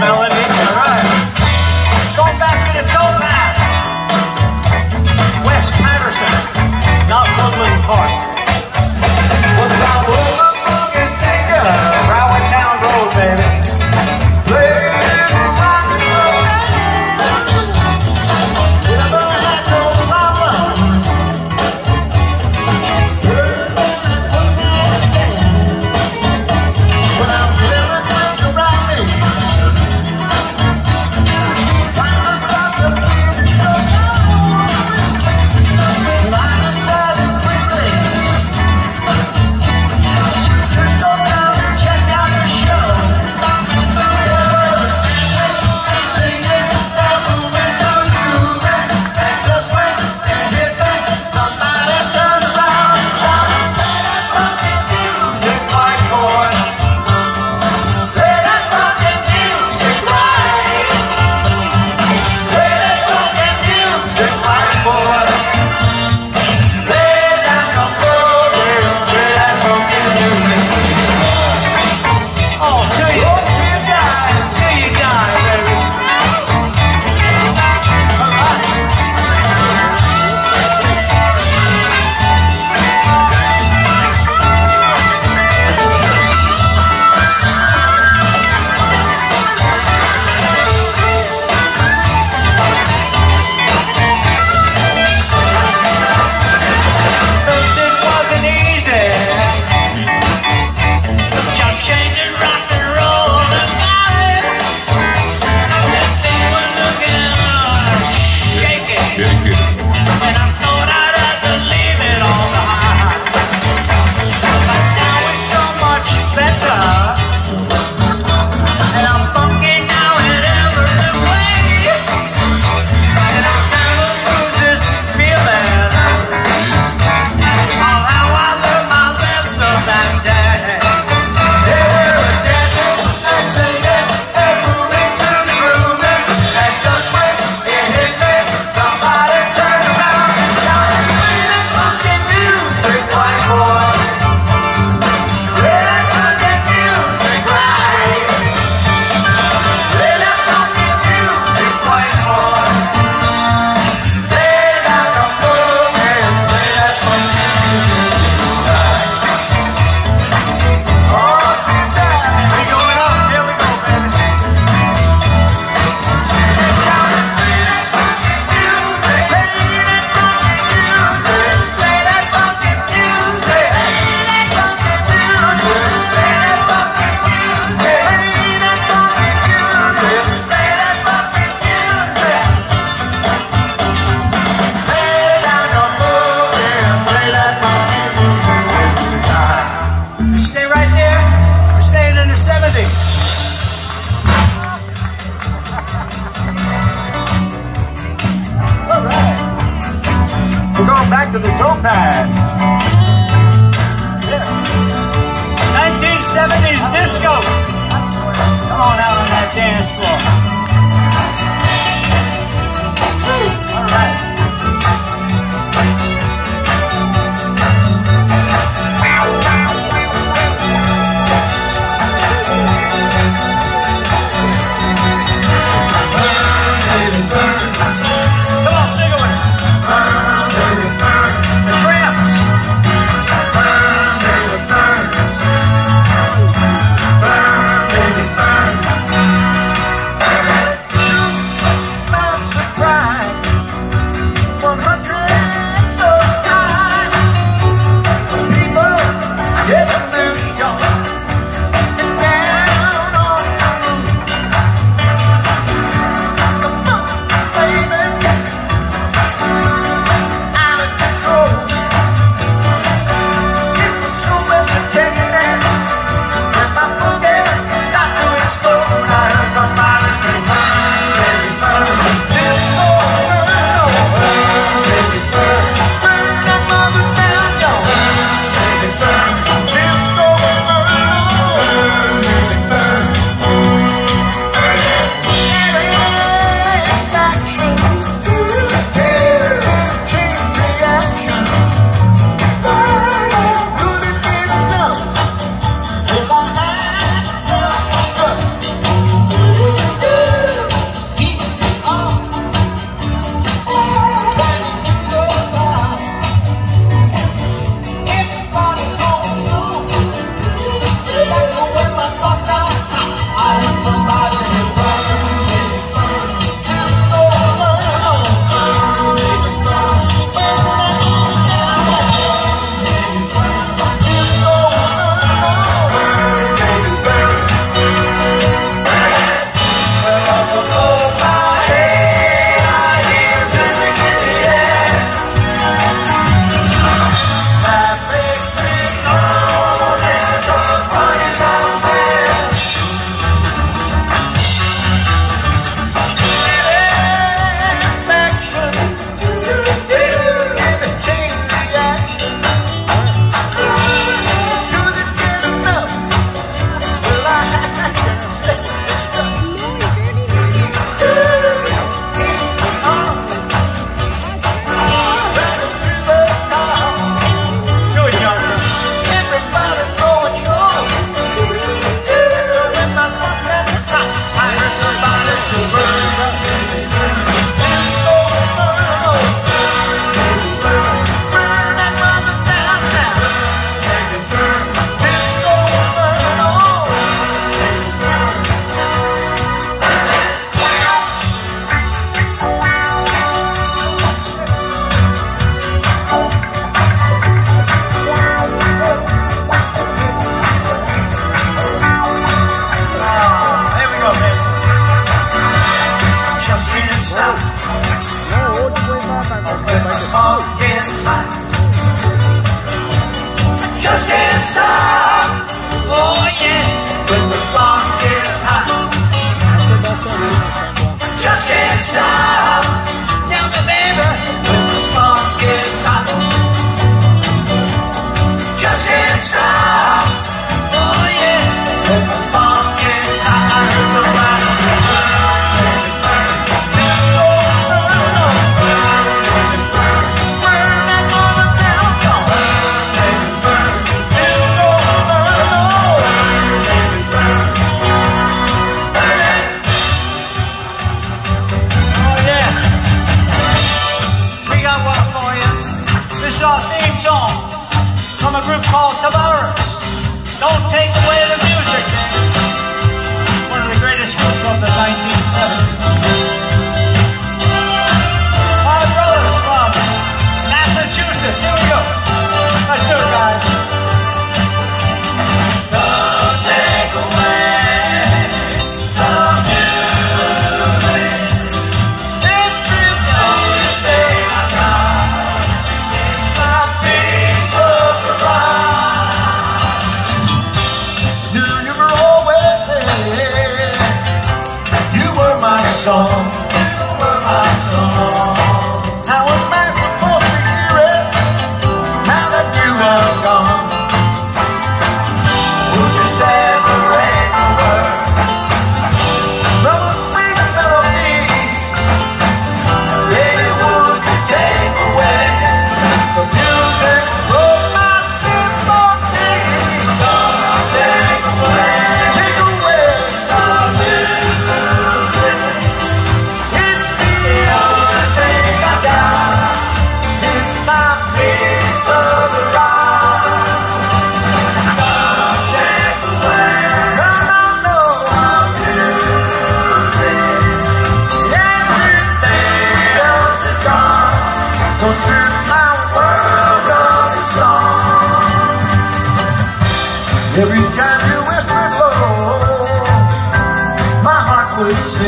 melody. to the dope pad. Yeah. 1970s disco. Come on out on that dance floor.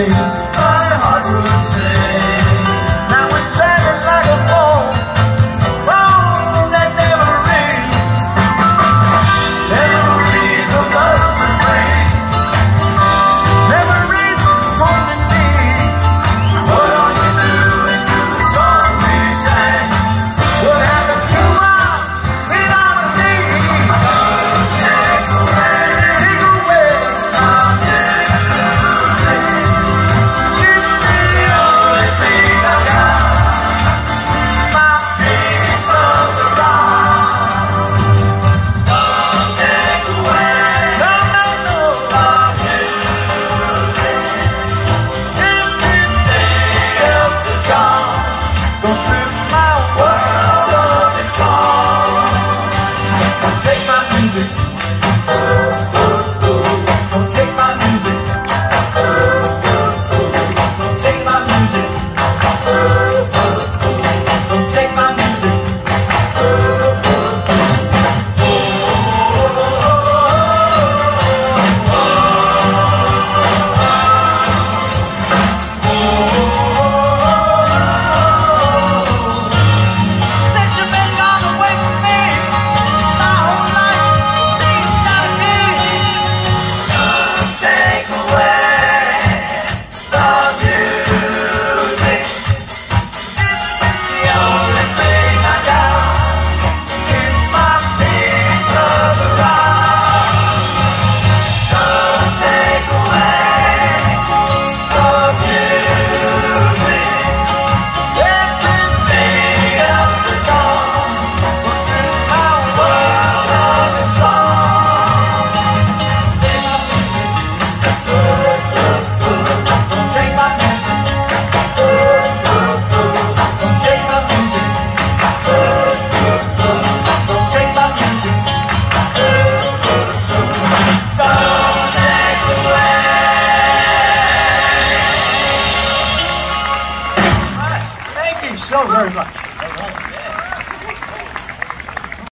Would